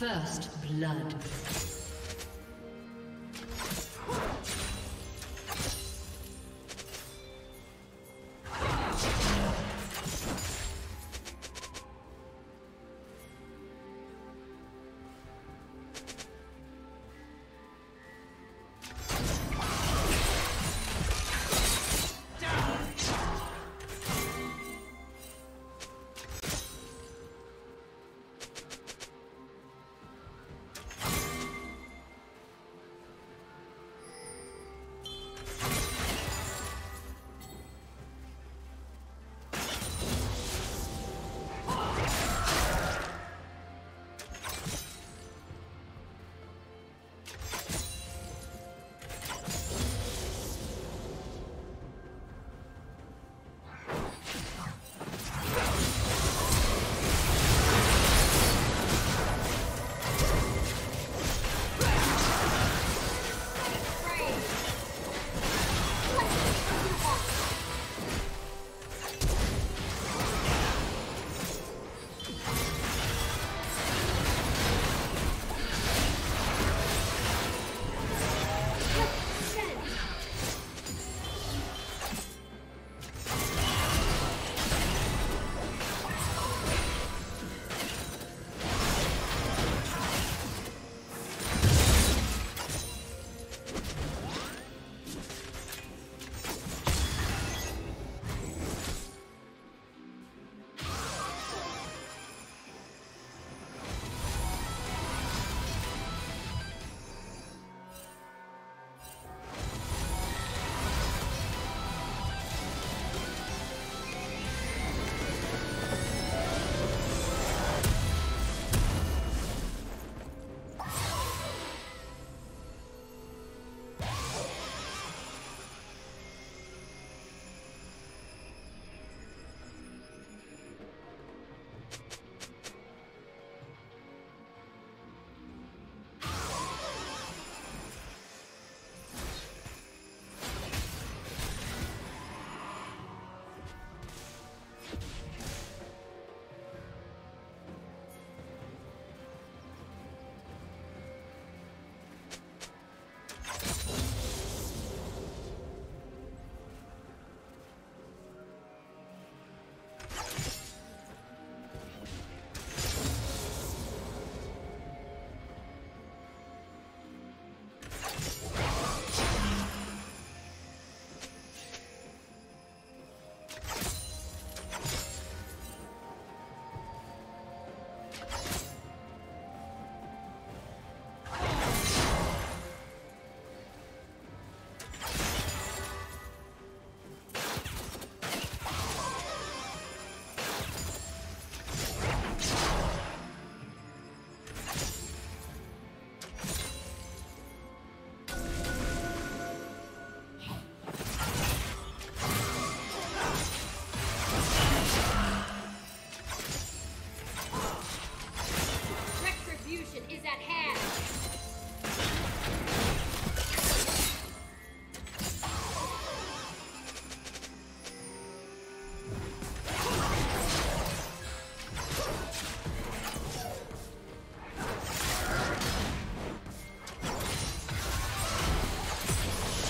First blood.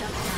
Shut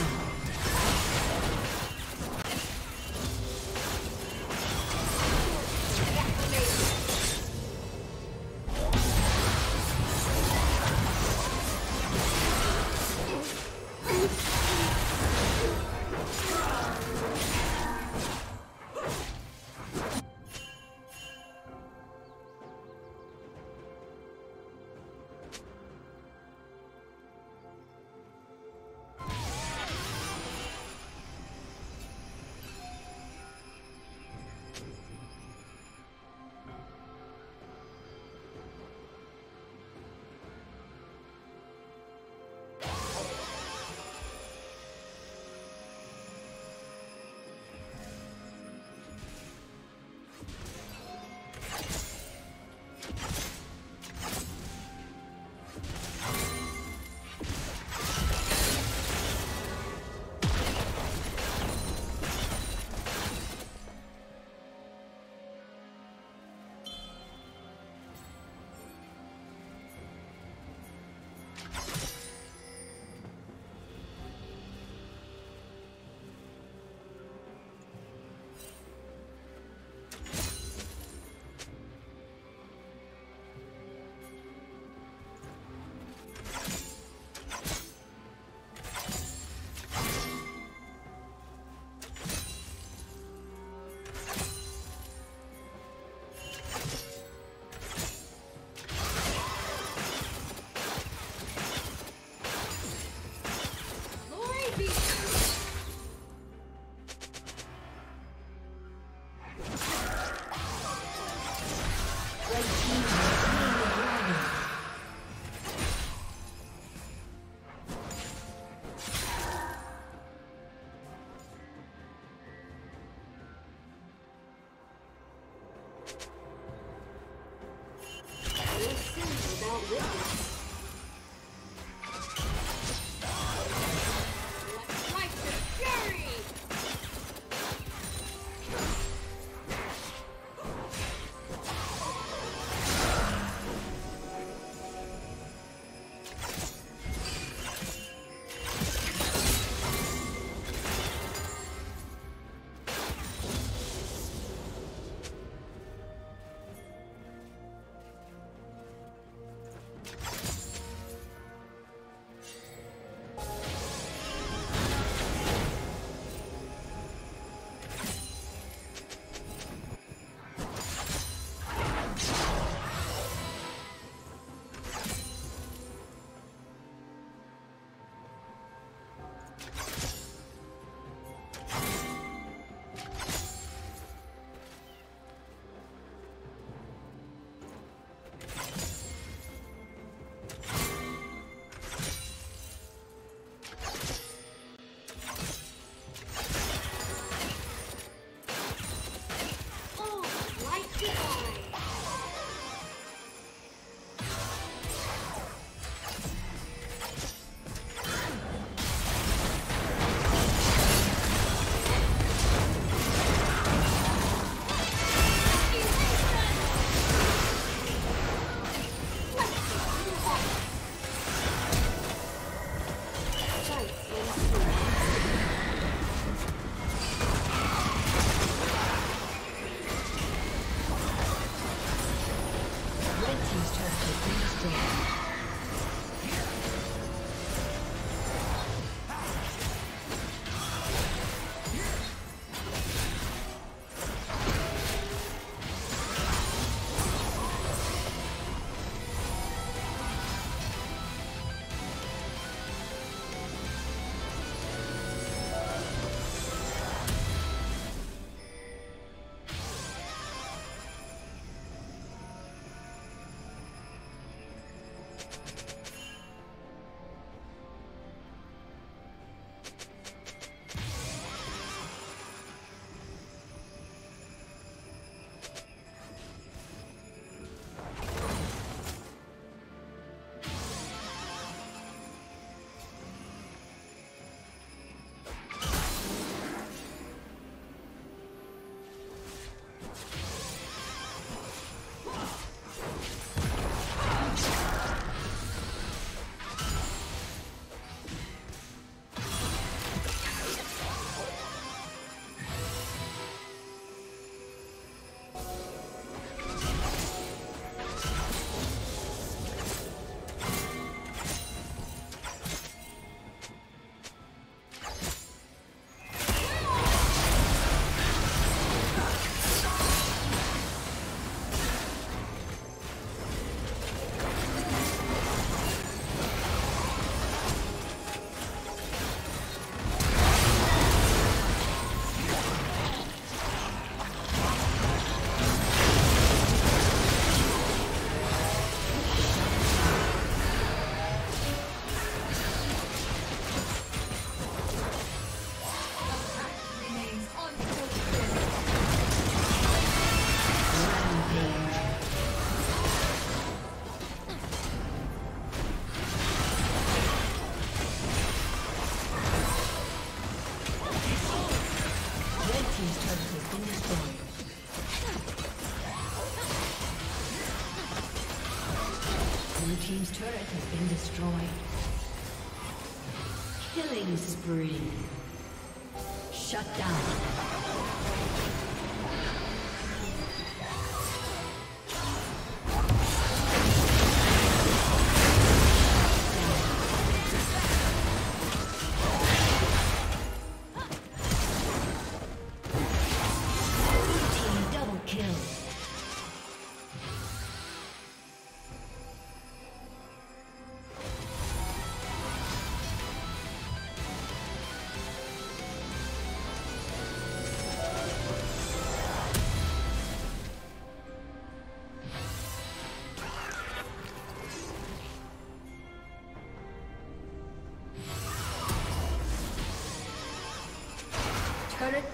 Shut down.